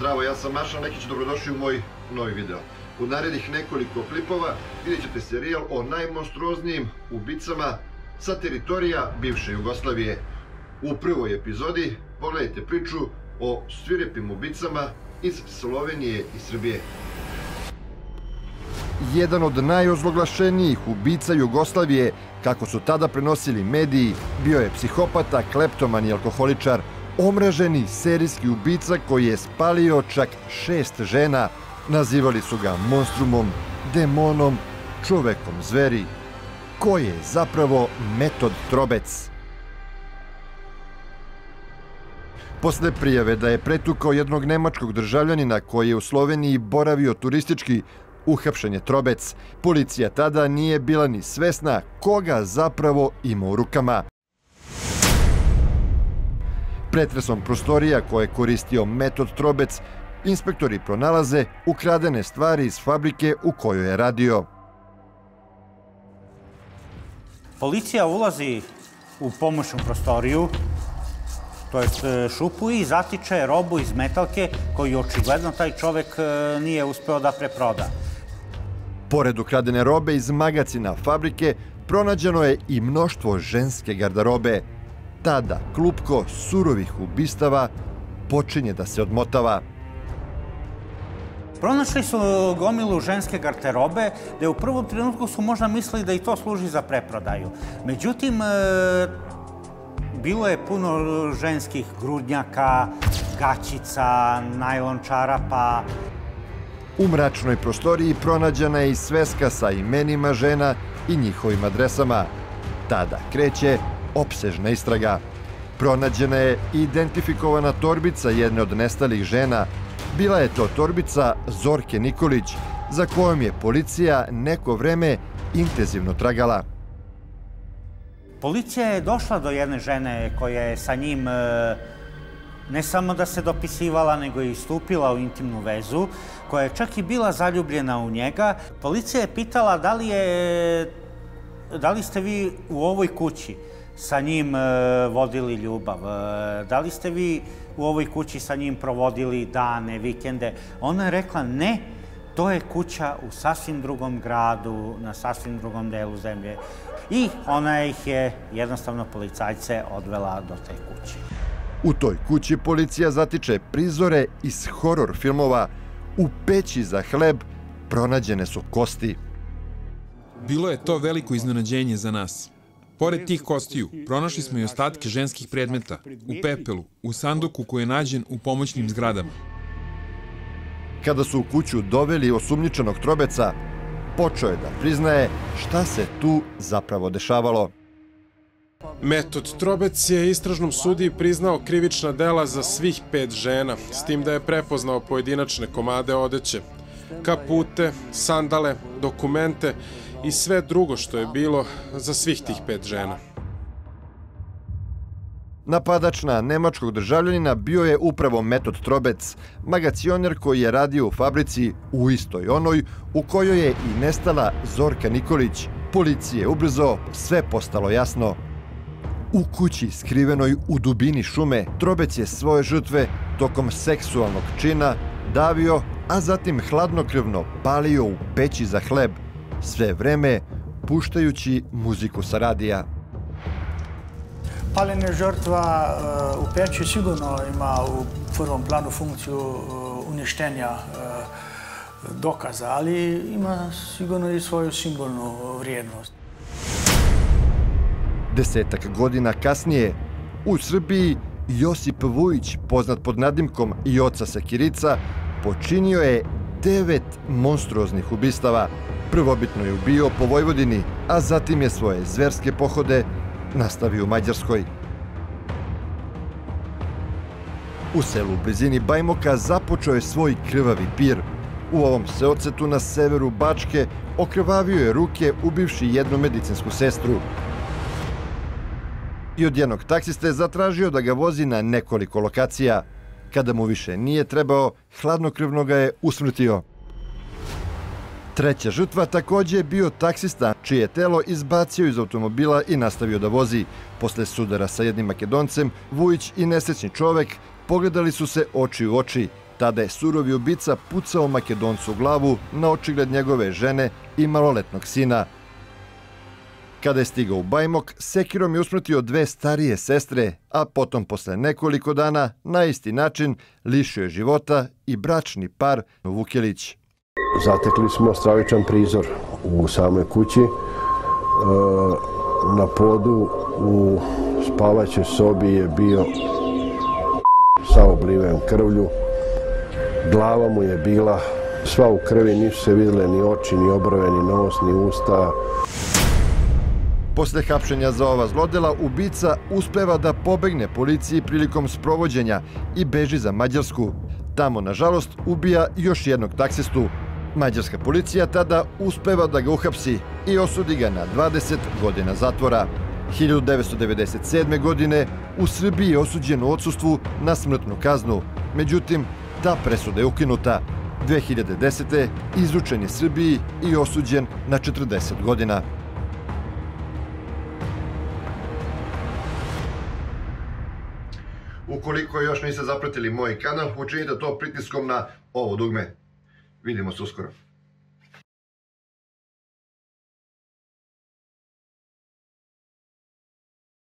Zdravo, ja sam Maša Nekić, dobrodošli u moj novi video. U narednih nekoliko klipova vidjet ćete serijal o najmonstruoznijim ubicama sa teritorija bivše Jugoslavije. U prvoj epizodi pogledajte priču o svirepim ubicama iz Slovenije i Srbije. Jedan od najozloglašenijih ubica Jugoslavije, kako su tada prenosili mediji, bio je psihopata, kleptoman i alkoholičar, omraženi serijski ubica koji je spalio čak šest žena. Nazivali su ga monstrumom, demonom, čovekom zveri. Ko je zapravo metod Trobec? Posle prijave da je pretukao jednog nemačkog državljanina koji je u Sloveniji boravio turistički, uhapšen je Trobec. Policija tada nije bila ni svesna koga zapravo ima u rukama. Pretresom prostorija koje je koristio metod Trobec, inspektori pronalaze ukradene stvari iz fabrike u kojoj je radio. Policija ulazi u pomoćnu prostoriju, to je šupu i zatiče robu iz metalke koju očigledno taj čovek e, nije uspeo da preproda. Pored ukradene robe iz magacina fabrike, pronađeno je i mnoštvo ženske garderobe. Tada klupko surovih ubistava počinje da se odmotava. Pronašli su gomilu ženske garderobe, gde u prvom trenutku su možda mislili da i to služi za preprodaju. Međutim, e, bilo je puno ženskih grudnjaka, gaćica, najlon čarapa. U mračnoj prostoriji pronađena je i sveska sa imenima žena i njihovim adresama. Tada kreće opsežna istraga. Pronađena je identifikovana torbica jedne od nestalih žena. Bila je to torbica Zorke Nikolić, za kojom je policija neko vreme intenzivno tragala. Policija je došla do jedne žene koja je sa njim e, ne samo da se dopisivala, nego i stupila u intimnu vezu, koja je čak i bila zaljubljena u njega. Policija je pitala da li, je, da li ste vi u ovoj kući sa njim e, vodili ljubav, e, da li ste vi u ovoj kući sa njim provodili dane, vikende. Ona je rekla ne, to je kuća u sasvim drugom gradu, na sasvim drugom delu zemlje. I ona ih je jednostavno policajce odvela do te kuće. U toj kući policija zatiče prizore iz horor filmova. U peći za hleb pronađene su kosti. Bilo je to veliko iznenađenje za nas. Pored tih kostiju, pronašli smo i ostatke ženskih predmeta, u pepelu, u sanduku koji je nađen u pomoćnim zgradama. Kada su u kuću doveli osumnjičenog trobeca, počeo je da priznaje šta se tu zapravo dešavalo. Metod Trobec je istražnom sudiji priznao krivična dela za svih pet žena, s tim da je prepoznao pojedinačne komade odeće, kapute, sandale, dokumente i sve drugo što je bilo za svih tih pet žena. Napadač na nemačkog državljanina bio je upravo Metod Trobec, magacioner koji je radio u fabrici u istoj onoj u kojoj je i nestala Zorka Nikolić. Policije ubrzo sve postalo jasno. U kući skrivenoj u dubini šume, Trobec je svoje žrtve tokom seksualnog čina davio, a zatim hladnokrvno palio u peći za hleb, sve vreme puštajući muziku sa radija. Paljenje žrtva uh, u peći sigurno ima u prvom planu funkciju uh, uništenja uh, dokaza, ali ima sigurno i svoju simbolnu vrijednost. Desetak godina kasnije, u Srbiji Josip Vujić, poznat pod nadimkom i oca Sekirica, počinio je devet monstruoznih ubistava. Prvobitno je ubio po Vojvodini, a zatim je svoje zverske pohode nastavio u Mađarskoj. U selu u blizini Bajmoka započeo je svoj krvavi pir. U ovom seocetu na severu Bačke okrvavio je ruke ubivši jednu medicinsku sestru. I od jednog taksista je zatražio da ga vozi na nekoliko lokacija. Kada mu više nije trebao, hladnokrvno ga je usmrtio. Treća žrtva takođe je bio taksista, čije telo izbacio iz automobila i nastavio da vozi. Posle sudara sa jednim makedoncem, Vujić i nesrećni čovek pogledali su se oči u oči Tada je surovi ubica pucao Makedoncu u glavu na očigled njegove žene i maloletnog sina. Kada je stigao u Bajmok, Sekirom je usmrtio dve starije sestre, a potom posle nekoliko dana na isti način lišio je života i bračni par Vukelić. Zatekli smo stravičan prizor u samoj kući. E, na podu u spavaćoj sobi je bio sa obliven krvlju. Glava mu je bila sva u krvi, nisu se videle ni oči, ni obrve, ni nos, ni usta. Posle hapšenja za ova zlodela, ubica uspeva da pobegne policiji prilikom sprovođenja i beži za Mađarsku. Tamo, nažalost, ubija još jednog taksistu. Mađarska policija tada uspeva da ga uhapsi i osudi ga na 20 godina zatvora. 1997. godine u Srbiji je osuđen u odsustvu na smrtnu kaznu. Međutim, ta presuda je ukinuta. 2010. izručen je Srbiji i osuđen na 40 godina. Ukoliko još niste zapratili moj kanal, učinite to pritiskom na ovo dugme. Vidimo se uskoro.